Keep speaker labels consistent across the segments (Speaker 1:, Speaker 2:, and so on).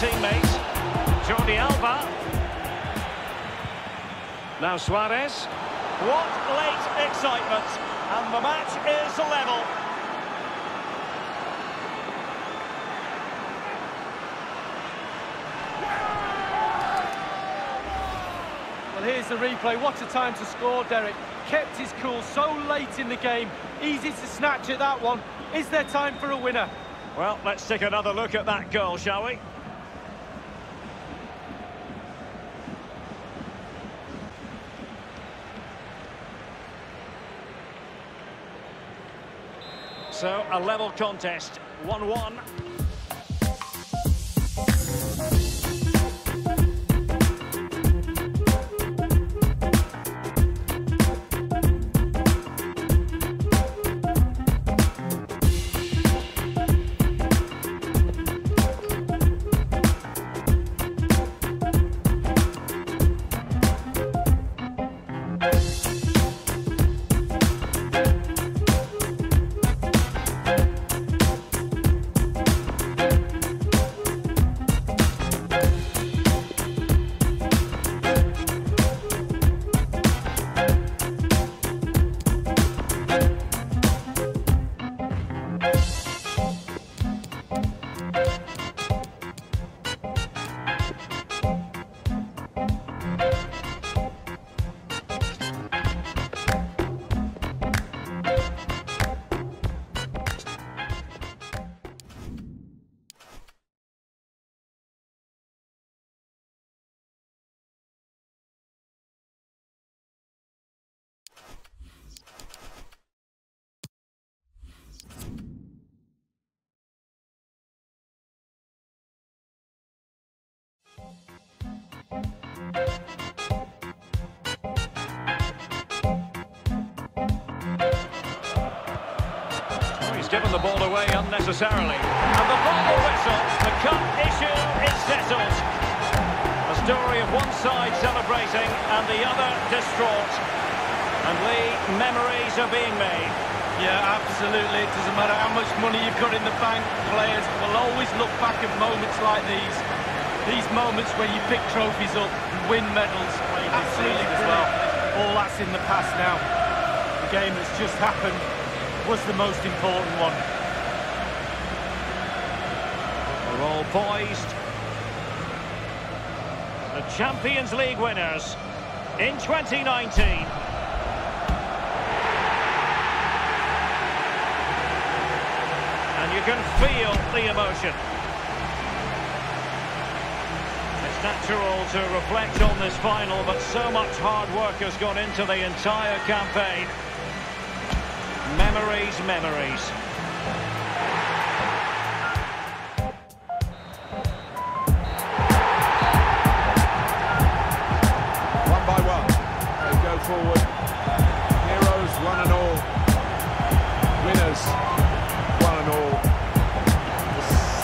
Speaker 1: teammate. Jordi Alba. Now Suarez.
Speaker 2: What late excitement. And the match is level.
Speaker 3: Well, here's the replay. What a time to score, Derek. Kept his cool so late in the game. Easy to snatch at that one. Is there time for a winner?
Speaker 1: Well, let's take another look at that goal, shall we? So, a level contest, 1-1. He's given the ball away unnecessarily. And the ball will whistle. The cup issue is settled. A story of one side celebrating and the other distraught. And Lee, memories are being made.
Speaker 3: Yeah, absolutely. It doesn't matter how much money you've got in the bank. Players will always look back at moments like these. These moments where you pick trophies up, and win medals. Absolutely as well. All that's in the past now. The game that's just happened was the most important one.
Speaker 1: We're all poised. The Champions League winners in 2019. And you can feel the emotion. Natural to reflect on this final, but so much hard work has gone into the entire campaign. Memories, memories.
Speaker 4: One by one, they go forward. Heroes, one and all. Winners, one and all.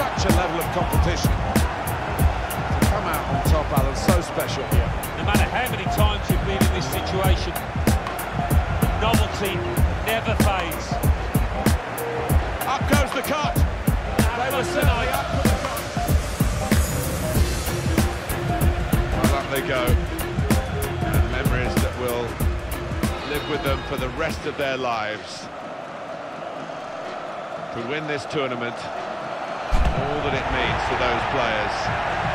Speaker 4: Such a level of competition. To come out on top, Alan, so special here.
Speaker 5: No matter how many times you've been in this situation, the novelty never fades.
Speaker 4: Up goes the cut. They were certainly up for the cut. Well, up they go. And memories that will live with them for the rest of their lives. To win this tournament, all that it means to those players.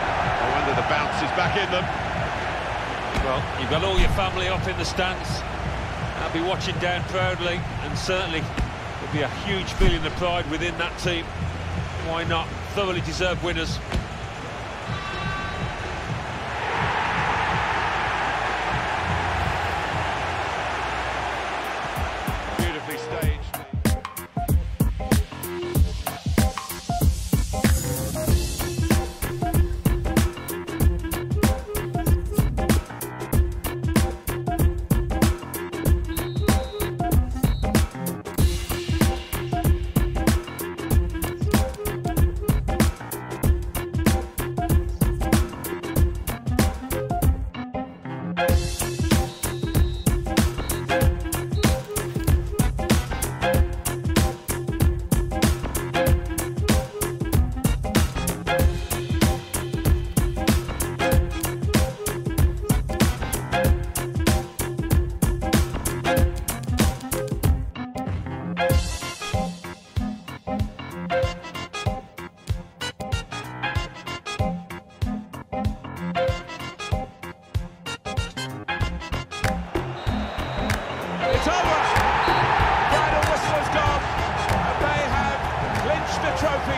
Speaker 4: I wonder the bounce is back in them.
Speaker 5: Well, you've got all your family up in the stands. I'll be watching down proudly, and certainly there'll be a huge feeling of pride within that team. Why not? Thoroughly deserved winners.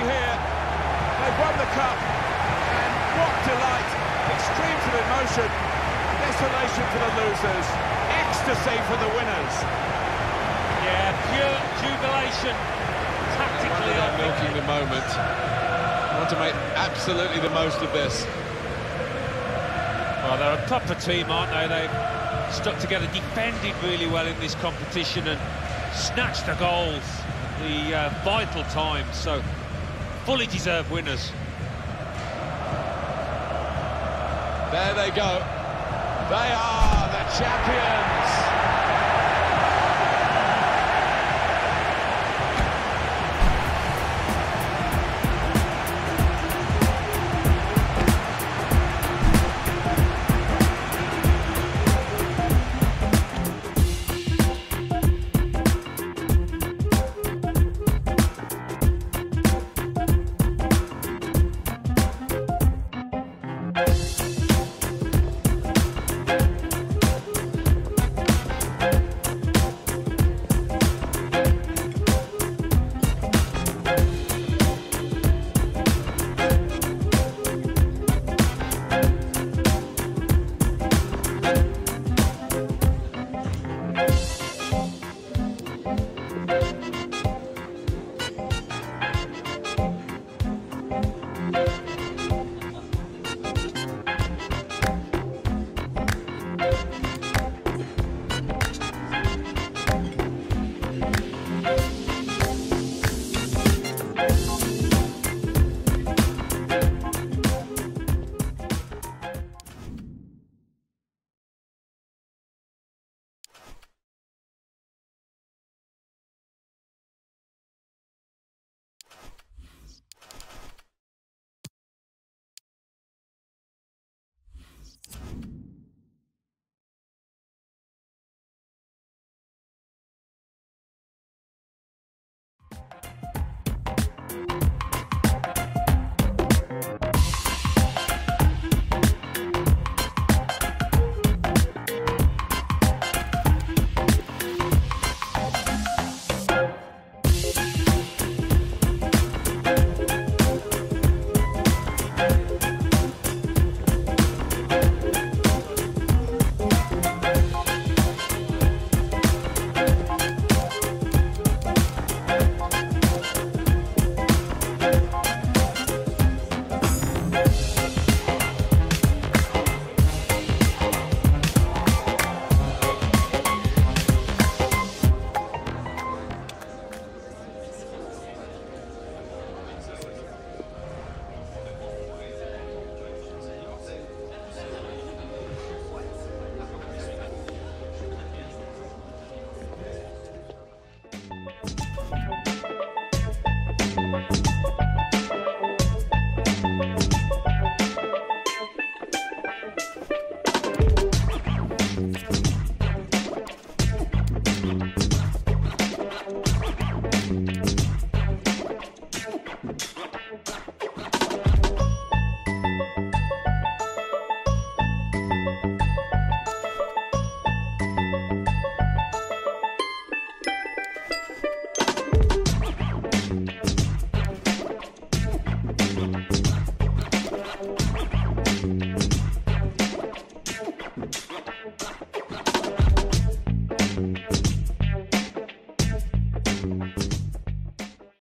Speaker 4: Here. They've won the cup. And what delight. Extremes of emotion. Desolation for the losers. Ecstasy for the winners.
Speaker 5: Yeah, pure jubilation. Tactically,
Speaker 4: they're milking the moment. I Want to make absolutely the most of this.
Speaker 5: Well, they're a proper team, aren't they? They've stuck together, defended really well in this competition and snatched the goals at the uh, vital times. So, fully deserved winners.
Speaker 4: There they go. They are the champions.